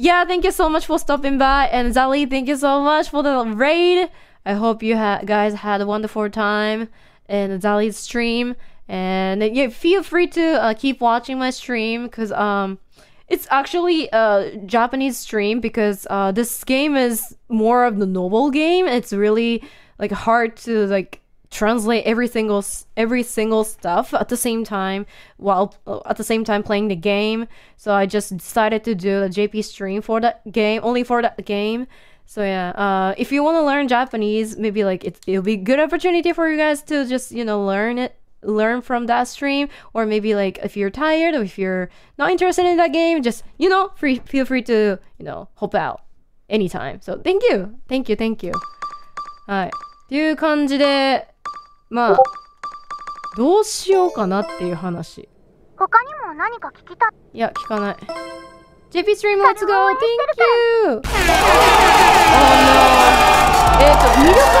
yeah, thank you so much for stopping by. And Zali, thank you so much for the raid. I hope you ha- guys had a wonderful time in Zali's stream. And yeah, feel free to uh, keep watching my stream because um, it's actually a Japanese stream because uh, this game is more of the novel game. It's really like hard to like translate every single every single stuff at the same time while uh, at the same time playing the game. So I just decided to do a JP stream for that game, only for that game. So yeah, uh, if you want to learn Japanese, maybe like it, it'll be a good opportunity for you guys to just you know learn it learn from that stream or maybe like if you're tired or if you're not interested in that game just you know free feel free to you know help out anytime so thank you thank you thank you はいっていう感じで まあどうしようかなっていう話。他にも何か聞きたい。や聞かない。JP stream let's go! Thank you! oh no えっと魅力